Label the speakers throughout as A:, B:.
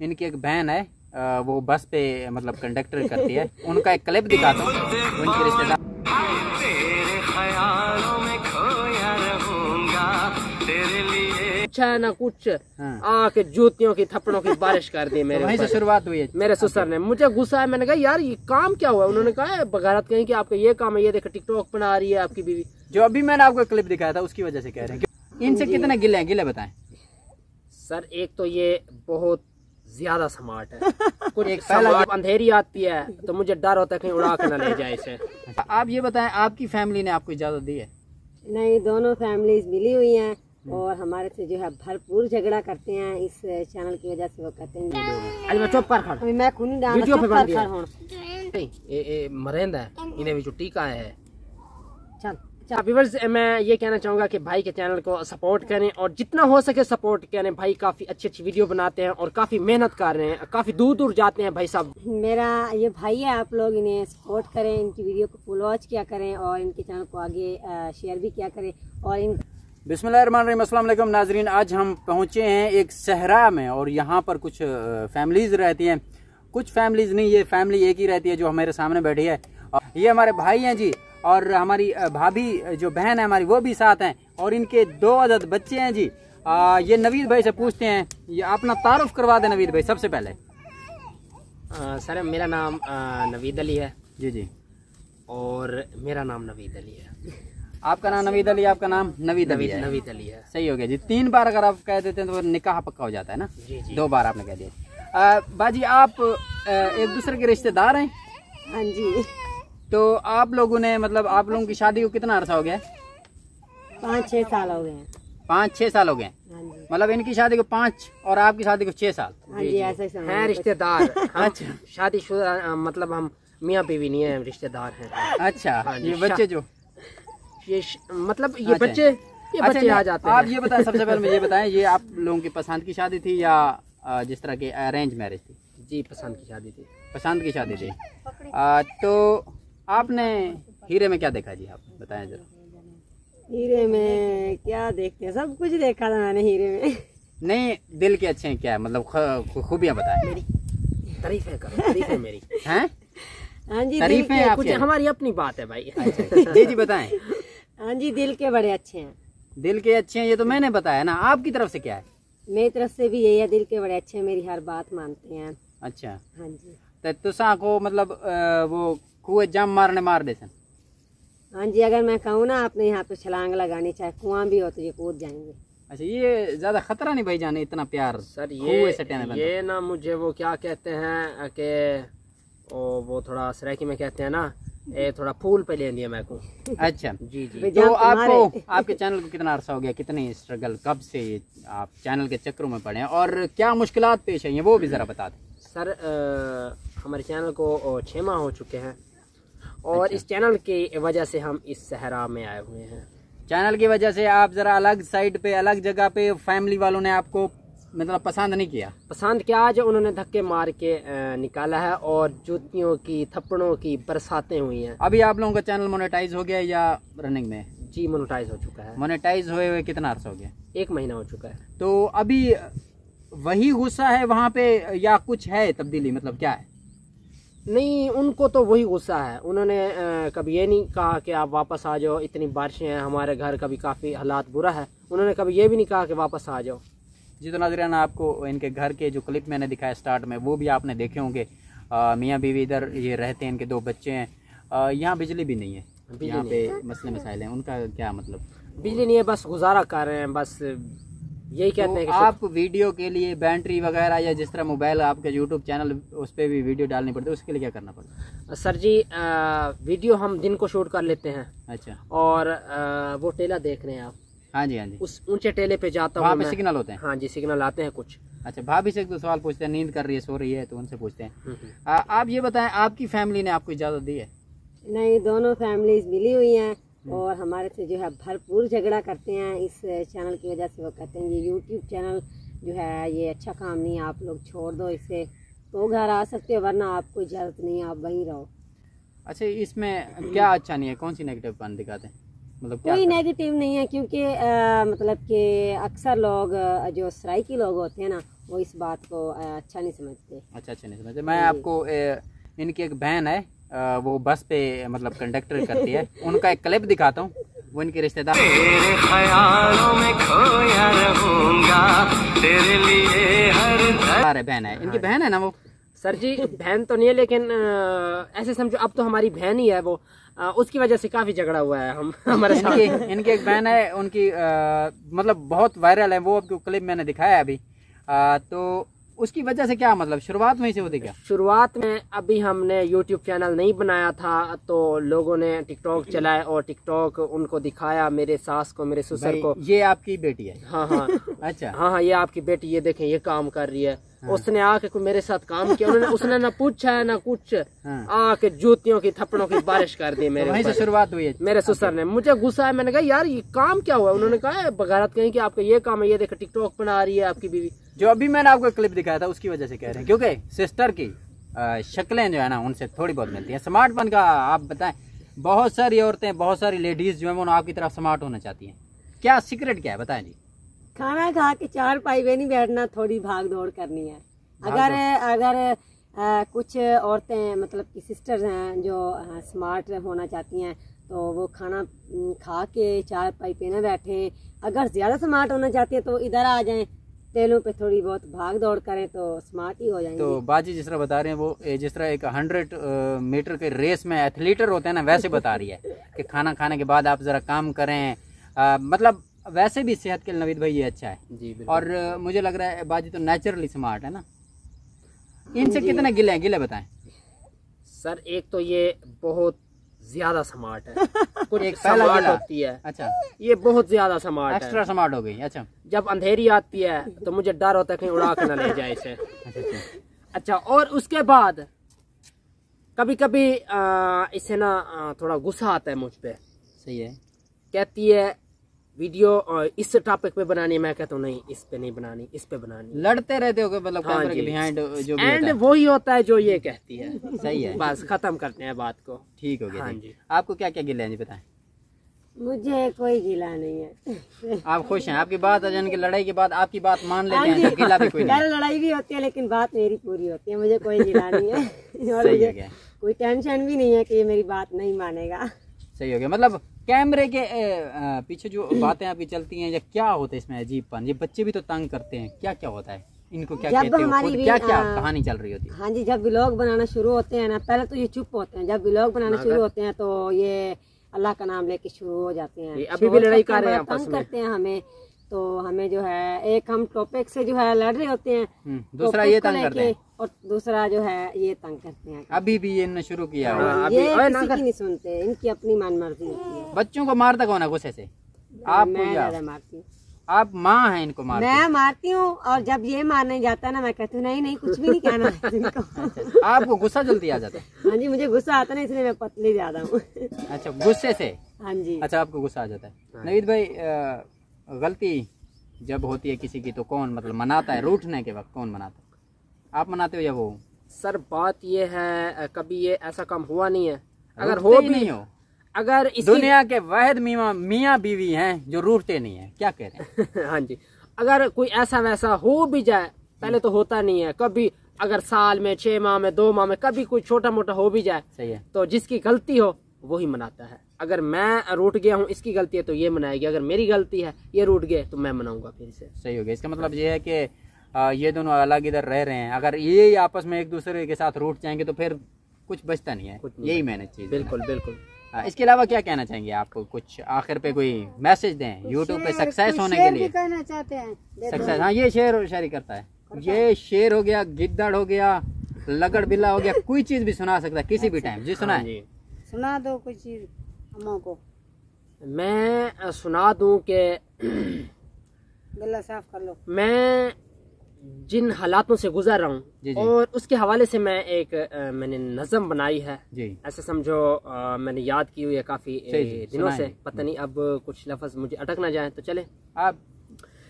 A: इनकी एक बहन है वो बस पे मतलब कंडक्टर करती है। उनका एक क्लिप दिखाता हूँ। वो इनके रिश्तेदार
B: अच्छा है ना कुछ।
A: हाँ।
B: आके जूतियों की थप्पड़ों की बारिश कर दी
A: तो
B: मेरे
A: वहीं से शुरुआत हुई है।
B: मेरे ससुर ने मुझे गुस्सा है मैंने कहा यार ये काम क्या हुआ? उन्होंने कहा बगारत कहीं कि आपका ये काम है ये देखो टिकटॉक बना रही है आपकी बीवी।
A: जो अभी मैंने आपको क्लिप दिखाया था उसकी वजह से कह रहे हैं। इनसे कितने गिले हैं? गिले बताएँ।
B: सर एक तो ये बहुत ज़्यादा स्मार्ट है। कुछ
A: एक पहला
B: अंधेरी आती है तो मुझे डर होता है कहीं उड़ा के ना ले जाए इसे।
A: आप ये बताएँ आपकी फैमिली ने आपको इजाज़त दी है?
C: नहीं दोनों फैमिलीज़ मिली हुई हैं और हमारे से जो है भरपूर झगड़ा करते हैं। इस चैनल की वजह से वो कहते हैं।
B: मैं चुप कर खड़
C: मैं खुद नहीं
B: वीडियो पे
C: चुप
B: बन
C: कर
B: दिया।
C: कर हुण।
B: नहीं ये ये मरेंदा है इन्हें भी जो टीका है।
C: चल।
B: व्यूवर्स मैं ये कहना चाहूँगा कि भाई के चैनल को सपोर्ट करें और जितना हो सके सपोर्ट करें। भाई काफ़ी अच्छी अच्छी वीडियो बनाते हैं और काफ़ी मेहनत कर रहे हैं। काफ़ी दूर दूर जाते हैं भाई साहब।
C: मेरा ये भाई है आप लोग इन्हें सपोर्ट करें इनकी वीडियो को फुल वॉच किया करें और इनके चैनल को आगे शेयर भी किया करें और इन
A: अस्सलाम नाजरीन आज हम पहुँचे हैं एक सहरा में और यहाँ पर कुछ फैमिलीज़ रहती हैं। कुछ फैमिलीज़ नहीं ये फैमिली एक ही रहती है जो हमारे सामने बैठी है। ये हमारे भाई हैं जी। और हमारी भाभी जो बहन है हमारी वो भी साथ हैं और इनके दो अदद बच्चे हैं जी। आ, ये नवीद भाई से पूछते हैं ये अपना तारुफ करवा दें नवीद भाई सबसे पहले।
B: अ, सर मेरा नाम अ, नवीद अली है।
A: जी जी।
B: और मेरा नाम नवीद अली है।
A: आपका नाम नवीद अली आपका नाम नवीद अली
B: नवीद
A: है।
B: नवीद अली है।
A: सही हो गया जी। तीन बार अगर आप कह देते हैं तो निकाह पक्का हो जाता है ना?
B: जी जी।
A: दो बार आपने कह दिया। बाजी आप एक दूसरे के रिश्तेदार हैं?
C: हाँ जी।
A: तो आप लोगों ने मतलब आप लोगों की शादी को कितना अरसा हो गया?
C: पाँच छः साल हो गए हैं।
A: पाँच छह साल हो गए। हैं।
C: हाँ जी।
A: मतलब इनकी शादी को पाँच और आपकी शादी को छह साल।
C: हाँ जी ऐसा हैं
B: रिश्तेदार। अच्छा शादीशुदा मतलब हम मियाँ बीवी नहीं है रिश्तेदार हैं।
A: अच्छा
B: हाँ
A: ये बच्चे जो?
B: ये श- मतलब ये
A: अच्छा।
B: बच्चे ये
A: अच्छा,
B: बच्चे आ जाते
A: आप ये बताएँ सबसे पहले मुझे ये बताएँ ये आप लोगों की पसंद की शादी थी या जिस तरह की अरेंज मैरिज थी?
B: जी पसंद की शादी थी।
A: पसंद की शादी थी। तो आपने हीरे में क्या देखा जी? आप बताएँ जरा।
C: हीरे में क्या देखते हैं? सब कुछ देखा था मैंने हीरे में।
A: नहीं दिल के अच्छे हैं क्या? मतलब खूबियाँ बताएँ।
B: तारीफें करो तारीफें मेरी।
A: हैं?
C: हाँ जी
A: तारीफें
B: कुछ हमारी अपनी बात है भाई।
A: जी जी बताएँ।
C: हाँ जी दिल के बड़े अच्छे हैं।
A: दिल के अच्छे हैं ये तो मैंने बताया ना। आपकी तरफ़ से क्या है?
C: मेरी तरफ़ से भी यही है दिल के बड़े अच्छे हैं मेरी हर बात मानते हैं।
A: अच्छा।
C: हाँ जी।
A: तो तुसा को मतलब वो कुएँ जम मारने मार दे सन।
C: हाँ जी अगर मैं कहूँ ना आपने यहाँ पे छलांग लगानी चाहे कुआँ भी हो तो ये कूद जाएँगे।
A: अच्छा ये ज़्यादा खतरा नहीं भाई जाने इतना प्यार?
B: सर ये ये ना मुझे वो क्या कहते हैं कि ओ वो थोड़ा सराकी में कहते हैं ना ये थोड़ा फूल पे ले लिया मैं को
A: अच्छा।
B: जी जी।
A: तो आपको आपके चैनल को कितना अरसा हो गया? कितनी स्ट्रगल कब से आप चैनल के चक्रों में पड़े हैं? और क्या मुश्किलात पेश आई हैं? वो भी जरा बता दें।
B: सर हमारे चैनल को छः माह हो चुके हैं। और
A: अच्छा।
B: इस चैनल की वजह से हम इस सहरा में आए हुए हैं।
A: चैनल की वजह से आप जरा अलग साइड पे अलग जगह पे फैमिली वालों ने आपको मतलब पसंद नहीं किया?
B: पसंद क्या जो उन्होंने धक्के मार के निकाला है और जूतियों की थप्पड़ों की बरसातें हुई हैं।
A: अभी आप लोगों का चैनल मोनेटाइज हो गया या रनिंग में?
B: जी मोनोटाइज हो चुका है।
A: मोनेटाइज हुए हुए कितना अर्सा हो गया?
B: एक महीना हो चुका है।
A: तो अभी वही गुस्सा है वहाँ पे या कुछ है तब्दीली? मतलब क्या है?
B: नहीं उनको तो वही गुस्सा है। उन्होंने कभी ये नहीं कहा कि आप वापस आ जाओ इतनी बारिशें हैं हमारे घर कभी काफ़ी हालात बुरा है। उन्होंने कभी ये भी नहीं कहा कि वापस आ जाओ।
A: जी तो नाजराना आपको इनके घर के जो क्लिप मैंने दिखाया स्टार्ट में वो भी आपने देखे होंगे। मियाँ बीवी इधर ये रहते हैं इनके दो बच्चे हैं। यहाँ बिजली भी नहीं है। यहाँ पे मसले मसाइल हैं। उनका क्या मतलब?
B: बिजली नहीं है बस गुजारा कर रहे हैं बस यही कहते हैं
A: तो आप वीडियो के लिए बैटरी वगैरह या जिस तरह मोबाइल आपके यूट्यूब चैनल उस पर भी वीडियो डालनी पड़ती है उसके लिए क्या करना पड़ता
B: सर जी वीडियो हम दिन को शूट कर लेते हैं।
A: अच्छा।
B: और वो टेला देख रहे हैं आप।
A: हाँ जी हाँ जी।
B: उस ऊँचे टेले पे जाता
A: वहाँ
B: हूँ
A: पे सिग्नल होते हैं?
B: हाँ जी सिग्नल आते हैं कुछ।
A: अच्छा भाभी से एक दो सवाल पूछते हैं नींद कर रही है सो रही है तो उनसे पूछते हैं।
B: हम्म, हम्म।
A: आ, आप ये बताएँ आपकी फैमिली ने आपको इजाज़त दी है?
C: नहीं दोनों फैमिलीज़ मिली हुई हैं। और हमारे से जो है भरपूर झगड़ा करते हैं इस चैनल की वजह से। वो कहते हैं ये यूट्यूब चैनल जो है ये अच्छा काम नहीं है आप लोग छोड़ दो इसे। तो घर आ सकते हो वरना आपको इजाज़त नहीं है आप वहीं रहो।
A: अच्छा इसमें क्या अच्छा नहीं है? कौन सी नेगेटिव पॉइंट दिखाते हैं? मतलब क्या
C: कोई नेगेटिव नहीं है क्योंकि मतलब कि अक्सर लोग जो सराइकी लोग होते हैं ना वो इस बात को अ, अच्छा नहीं समझते।
A: अच्छा अच्छा नहीं समझते। मैं आपको ए, इनकी एक बहन है वो बस पे मतलब कंडक्टर करती है। उनका एक क्लिप दिखाता हूँ। वो इनके रिश्तेदार
D: तेरे ख्यालों में खोया रहूँगा। तेरे लिए हर
A: है बहन है। इनकी बहन है ना वो?
B: सर जी बहन तो नहीं है लेकिन ऐसे समझो अब तो हमारी बहन ही है वो। अ, उसकी वजह से काफ़ी झगड़ा हुआ है हम हमारे साथ।
A: इनकी इनकी एक बहन है उनकी अ, मतलब बहुत वायरल है। वो आपको क्लिप मैंने दिखाया है अभी। अ, तो उसकी वजह से क्या मतलब? शुरुआत वहीं से होती क्या
B: शुरुआत में अभी हमने यूट्यूब चैनल नहीं बनाया था तो लोगों ने टिकटॉक चलाया और टिकटॉक उनको दिखाया मेरे सास को मेरे ससुर को।
A: ये आपकी बेटी है।
B: हाँ हाँ।
A: अच्छा।
B: हाँ हाँ ये आपकी बेटी ये देखें ये काम कर रही है। हाँ। उसने आके कोई मेरे साथ काम किया उन्होंने उसने ना पूछा है ना कुछ।
A: हाँ।
B: आके जूतियों की थप्पड़ों की बारिश कर दी
A: तो
B: मेरे ऊपर।
A: शुरुआत हुई है
B: मेरे ससुर ने। मुझे गुस्सा है मैंने कहा यार ये काम क्या हुआ? उन्होंने कहा बगारत कहीं कि आपका ये काम है ये देखो टिकटॉक बना रही है आपकी बीवी।
A: जो अभी मैंने आपको क्लिप दिखाया था उसकी वजह से कह रहे हैं। क्योंकि सिस्टर की शक्लें जो है ना उनसे थोड़ी बहुत मिलती हैं। स्मार्टपन का आप बताएँ बहुत सारी औरतें बहुत सारी लेडीज़ जो है वो आपकी तरफ़ स्मार्ट होना चाहती हैं। क्या सीक्रेट क्या है? बताएँ जी।
C: खाना खा के चार पाई पे नहीं बैठना थोड़ी भाग दौड़ करनी है। अगर अगर कुछ औरतें मतलब की सिस्टर्स हैं जो स्मार्ट होना चाहती हैं तो वो खाना खा के चार पाई पे ना बैठे। अगर ज़्यादा स्मार्ट होना चाहती हैं तो इधर आ जाएँ। तेलों पे थोड़ी बहुत भाग दौड़ करें तो स्मार्ट ही हो जाएँगे।
A: तो बाजी जिस तरह बता रहे हैं वो जिस तरह एक हंड्रेड मीटर के रेस में एथलीटर होते हैं ना वैसे बता रही है कि खाना खाने के बाद आप जरा काम करें। अ, मतलब वैसे भी सेहत के लिए नवीद भाई ये अच्छा है।
B: जी
A: और मुझे लग रहा है बाजी तो नेचुरली स्मार्ट है ना। इनसे कितने गिले हैं? गिले बताएँ।
B: सर एक तो ये बहुत ज़्यादा स्मार्ट है। कुछ
A: एक
B: स्मार्ट होती है।
A: अच्छा।
B: ये बहुत ज़्यादा स्मार्ट
A: एक्स्ट्रा स्मार्ट हो गई अच्छा।
B: जब अंधेरी आती है तो मुझे डर होता है कहीं उड़ा के ना ले जाए इसे।
A: अच्छा अच्छा।
B: अच्छा और उसके बाद कभी कभी इसे ना थोड़ा गुस्सा आता है मुझ पर
A: सही है।
B: कहती है वीडियो आ, इस टॉपिक पे बनानी है मैं कहता हूँ नहीं इस पे नहीं बनानी इस पे बनानी।
A: लड़ते रहते हो मतलब
B: हाँ
A: के बिहाइंड जो भी
B: एंड
A: है।
B: वही होता है जो ये कहती है।
A: सही है।
B: बस खत्म करते हैं बात को।
A: ठीक हो गया
B: हाँ
A: जी। आपको क्या क्या गिले हैं जी बताएँ?
C: मुझे कोई गिला नहीं है।
A: आप खुश हैं? आपकी बात अजन की लड़ाई के बाद आपकी बात मान लेते
C: हाँ
A: हैं तो गिला भी कोई नहीं।
C: लड़ाई भी होती है लेकिन बात मेरी पूरी होती है मुझे कोई गिला नहीं है। और
A: सही
C: मुझे कोई टेंशन भी नहीं है कि ये मेरी बात नहीं मानेगा।
A: सही हो गया मतलब कैमरे के पीछे जो बातें अभी चलती हैं या क्या होता है इसमें अजीबपन? ये बच्चे भी तो तंग करते हैं। क्या क्या होता है? इनको क्या
C: जब
A: कहते
C: हमारी
A: क्या क्या कहानी चल रही होती है?
C: हाँ जी जब ब्लॉग बनाना शुरू होते हैं ना पहले तो ये चुप होते हैं। जब ब्लॉग बनाना शुरू होते हैं तो ये अल्लाह का नाम लेके शुरू हो जाते हैं।
B: अभी भी लड़ाई कर रहे हैं
C: तंग करते हैं हमें। तो हमें जो है एक हम टॉपिक से जो है लड़ रहे होते हैं।
A: हम्म, दूसरा ये तंग करते हैं।
C: और दूसरा जो है ये तंग करते हैं।
A: अभी भी ये इन्होंने शुरू किया हुआ है।
B: हाँ, अभी
C: ये किसी की नहीं सुनते इनकी अपनी मन मर्ज़ी होती है।
A: बच्चों को मारता कौन है गुस्से से? आप
C: मैं ज़्यादा मारती हूँ।
A: आप माँ हैं इनको मारते।
C: मैं मारती हूँ और जब ये मारने जाता है ना मैं कहती हूँ नहीं नहीं कुछ भी नहीं कहना है इनको
A: अच्छा, आपको गुस्सा जल्दी आ जाता है?
C: हाँ जी मुझे गुस्सा आता ना इसलिए मैं पतली ज़्यादा हूँ।
A: अच्छा गुस्से से?
C: हाँ जी।
A: अच्छा आपको गुस्सा आ जाता है। नवीद भाई गलती जब होती है किसी की तो कौन मतलब मनाता है? रूठने के वक्त कौन मनाता है? आप मनाते हो या वो?
B: सर बात ये है कभी ये ऐसा काम हुआ नहीं है। अगर हो भी
A: नहीं हो।
B: अगर इसकी
A: दुनिया के वाहिद मियाँ मियाँ बीवी हैं जो रूठते नहीं है। क्या कह रहे हैं?
B: हाँ जी। अगर कोई ऐसा वैसा हो भी जाए पहले तो होता नहीं है। कभी अगर साल में छह माह में दो माह में कभी कोई छोटा मोटा हो भी जाए
A: सही है।
B: तो जिसकी गलती हो वही मनाता है। अगर मैं रूठ गया हूँ इसकी गलती है तो ये मनाएगी अगर मेरी गलती है ये रूट गए तो मैं मनाऊँगा फिर से
A: सही हो गया। इसका मतलब ये है कि ये दोनों अलग इधर रह रहे हैं। अगर ये आपस में एक दूसरे के साथ रूठ जाएँगे तो फिर कुछ बचता नहीं है।
B: कुछ नहीं
A: यही मैंने चीज़
B: बिल्कुल बिल्कुल।
A: इसके अलावा क्या कहना चाहेंगे आपको कुछ आखिर पे कोई मैसेज दें? यूट्यूब पे सक्सेस होने के लिए।
C: कहना चाहते हैं।
A: सक्सेस हाँ ये शेर और शायरी करता है। ये शेर हो गया गिद्दड़ हो गया लगड़ बिल्ला हो गया कोई चीज़ भी सुना सकता है किसी भी टाइम जी सुना
B: हाँ?
A: है
B: जी।
C: सुना दो कुछ चीज़ अम्मा को।
B: मैं सुना दूँ कि
C: गला साफ़ कर लो।
B: मैं जिन हालातों से गुजर रहा हूँ और उसके हवाले से मैं एक अ, मैंने नज़म बनाई है। ऐसे समझो अ, मैंने याद की हुई है काफ़ी दिनों से। पता नहीं अब कुछ लफ्ज मुझे अटक ना जाए तो चले।
A: आप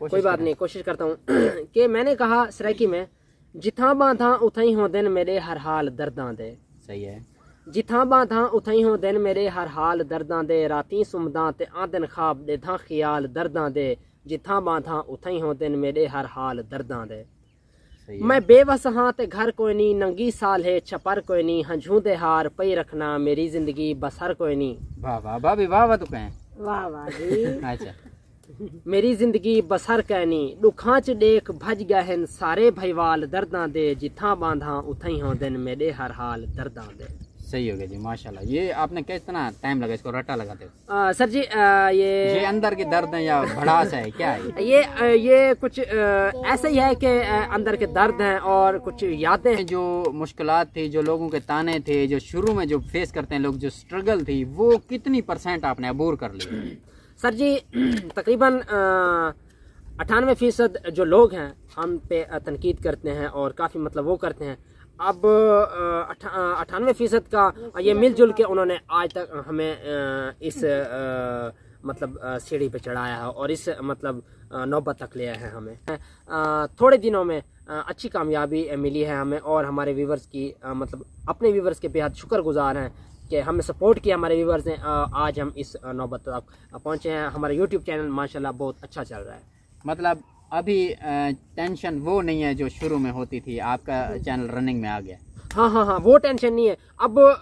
B: कोई बात नहीं कोशिश करता हूँ। कि मैंने कहा सराकी में जिथा बांधा उथई हो दिन मेरे हर हाल दर्दां दे।
A: सही है।
B: जिथा बांधा उथई हो दिन मेरे हर हाल दर्दां दे राती सुमदा ते आदन खाब देधा ख्याल दर्दां दे जिथा बांधा उथई हो दिन मेरे हर हाल दर्दां दे
A: सही है।
B: मैं बेबस हाँ ते घर कोई नहीं नंगी साल है छपर कोई नहीं हंझूदे हार पई रखना मेरी ज़िंदगी बसर कोई नहीं
A: वाह वाह भाभी वाह वाह तो कहें
C: वाह वाह जी
A: अच्छा
B: मेरी ज़िंदगी बसर कहनी दुखां च देख भज गए हैं सारे भईवाल दर्दां दे जिथां बांधा उथई होंदन मेरे हर हाल दर्दां दे
A: सही हो गया जी माशाल्लाह। ये आपने कितना टाइम लगा इसको रट्टा लगाते हो
B: आ, सर जी आ, ये
A: ये अंदर के दर्द है या भड़ास है क्या है?
B: ये आ, ये कुछ ऐसा ही है कि अंदर के दर्द हैं और कुछ यादें हैं।
A: जो मुश्किल थी जो लोगों के ताने थे जो शुरू में जो फेस करते हैं लोग जो स्ट्रगल थी वो कितनी परसेंट आपने अबूर कर ली?
B: सर जी तकरीबन अठानवे फ़ीसद जो लोग हैं हम पे तनकीद करते हैं और काफ़ी मतलब वो करते हैं। अब अठानवे फ़ीसद का ये मिलजुल के उन्होंने आज तक हमें इस मतलब सीढ़ी पे चढ़ाया है और इस मतलब नौबत तक ले आए हैं हमें। थोड़े दिनों में अच्छी कामयाबी मिली है हमें और हमारे व्यूवर्स की मतलब अपने व्यूवर्स के बेहद शुक्रगुजार हैं कि हमें सपोर्ट किया हमारे व्यूवर्स ने। आज हम इस नौबत तक पहुँचे हैं। हमारा यूट्यूब चैनल माशाल्लाह बहुत अच्छा चल रहा है।
A: मतलब अभी टेंशन वो नहीं है जो शुरू में होती थी आपका चैनल रनिंग में आ गया।
B: हाँ हाँ हाँ वो टेंशन नहीं है। अब अ,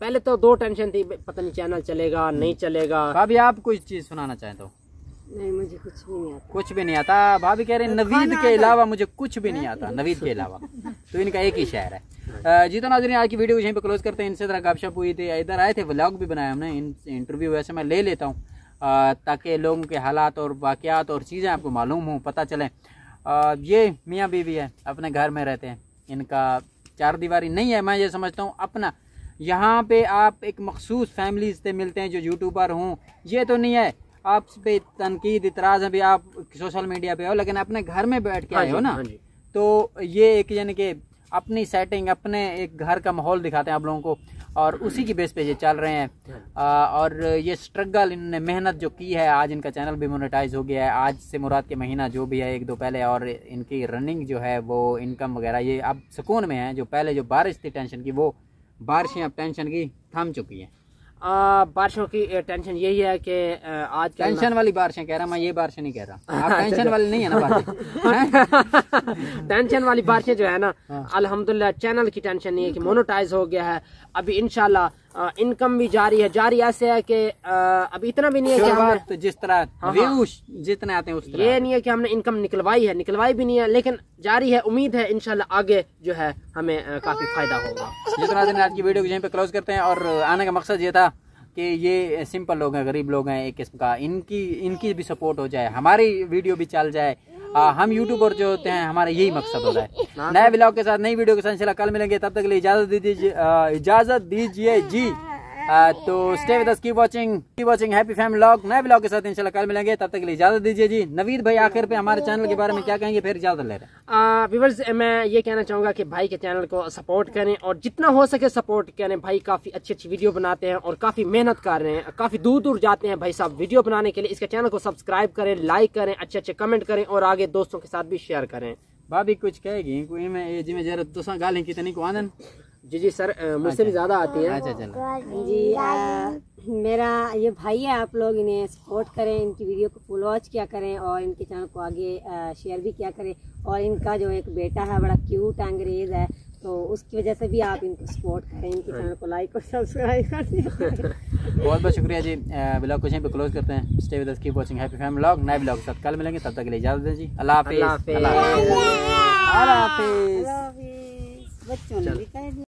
B: पहले तो दो टेंशन थी पता नहीं चैनल चलेगा नहीं चलेगा।
A: भाभी आप कोई चीज़ सुनाना चाहें तो?
C: नहीं मुझे कुछ भी नहीं आता।
A: कुछ भी नहीं आता। भाभी कह रहे नवीद के अलावा मुझे कुछ भी नहीं आता नवीद के अलावा। तो इनका एक ही शहर है। जी तो नाजरीन आज की वीडियो यहीं पे क्लोज करते हैं। इनसे तरह गपशप हुई थी। इधर आए थे व्लॉग भी बनाया हमने। इंटरव्यू वैसे मैं ले लेता हूँ। ताकि लोगों के हालात और वाक़यात और चीज़ें आपको मालूम हों पता चलें। ये मियाँ बीवी है अपने घर में रहते हैं। इनका चार दीवारी नहीं है मैं ये समझता हूँ अपना। यहाँ पे आप एक मखसूस फैमिलीज़ से मिलते हैं जो यूट्यूबर हों। ये तो नहीं है आप पे तनकीद इतराज़ है भी आप सोशल मीडिया पे हो लेकिन अपने घर में बैठ के
B: हाँ
A: आए हो ना।
B: हाँ
A: तो ये एक यानी कि अपनी सेटिंग अपने एक घर का माहौल दिखाते हैं आप लोगों को। और उसी की बेस पे ये चल रहे हैं। आ, और ये स्ट्रगल इन्होंने मेहनत जो की है आज इनका चैनल भी मोनेटाइज हो गया है। आज से मुराद के महीना जो भी है एक दो पहले और इनकी रनिंग जो है वो इनकम वगैरह ये अब सुकून में है। जो पहले जो बारिश थी टेंशन की वो बारिशें अब टेंशन की थम चुकी हैं।
B: आ, बारिशों की टेंशन यही है कि आज
A: टेंशन वाली बारिशें कह रहा मैं ये बारिश नहीं कह रहा। आप टेंशन वाली नहीं है ना बारिशें।
B: टेंशन वाली बारिशें जो है ना अल्हम्दुलिल्लाह चैनल की टेंशन नहीं है कि मोनोटाइज हो गया है। अभी इंशाल्लाह इनकम भी जारी है। जारी ऐसे है कि अब इतना भी नहीं है कि हमने
A: तो जिस तरह
B: हाँ।
A: व्यूज़ जितने आते हैं उस तरह।
B: ये नहीं है कि हमने इनकम निकलवाई है निकलवाई भी नहीं है लेकिन जारी है उम्मीद है इंशाल्लाह आगे जो है हमें काफ़ी फ़ायदा होगा।
A: जितना दिन आज की वीडियो को यहीं पे क्लोज करते हैं और आने का मकसद ये था कि ये सिंपल लोग हैं गरीब लोग हैं एक किस्म का इनकी इनकी भी सपोर्ट हो जाए हमारी वीडियो भी चल जाए आ, हम यूट्यूबर जो होते हैं हमारा यही मकसद होता है। नए ब्लॉग के साथ नई वीडियो के साथ कल मिलेंगे। तब तक के लिए इजाज़त दीजिए इजाज़त दीजिए जी। तो stay with us keep watching keep watching happy family vlog नए ब्लॉग के साथ इंशाल्लाह कल मिलेंगे तब तक के लिए इजाज़त दीजिए जी। नवीद भाई आखिर पे हमारे चैनल के बारे में क्या कहेंगे फिर इजाज़त ले रहे
B: व्यूवर्स मैं ये कहना चाहूँगा कि भाई के चैनल को सपोर्ट करें और जितना हो सके सपोर्ट करें। भाई काफ़ी अच्छी अच्छी वीडियो बनाते हैं और काफ़ी मेहनत कर रहे हैं काफ़ी दूर दूर जाते हैं। भाई साहब वीडियो बनाने के लिए इसके चैनल को सब्सक्राइब करें लाइक करें अच्छे अच्छे कमेंट करें और आगे दोस्तों के साथ भी शेयर करें।
A: भाभी कुछ कहेगी कोई में ये जिम्मे जरा तुसा गाली कितनी को आनंद
B: जी जी सर मुझसे भी ज़्यादा आती है।
A: अच्छा चलो।
C: जी आ, मेरा ये भाई है आप लोग इन्हें सपोर्ट करें इनकी वीडियो को फुल वॉच किया करें और इनके चैनल को आगे आ, शेयर भी किया करें। और इनका जो एक बेटा है बड़ा क्यूट अंग्रेज़ है तो उसकी वजह से भी आप इनको सपोर्ट करें इनके चैनल को लाइक और सब्सक्राइब कर
A: बहुत बहुत शुक्रिया जी ब्लॉग को यहीं पे क्लोज करते हैं। Stay with us keep watching happy family vlog नए ब्लॉग के साथ। कल मिलेंगे तब तक के लिए इजाज़त दें जी।
B: अल्लाह हाफिज।
A: अल्लाह हाफिज। अल्लाह हाफिज।
C: बच्चों ने भी कह दिया।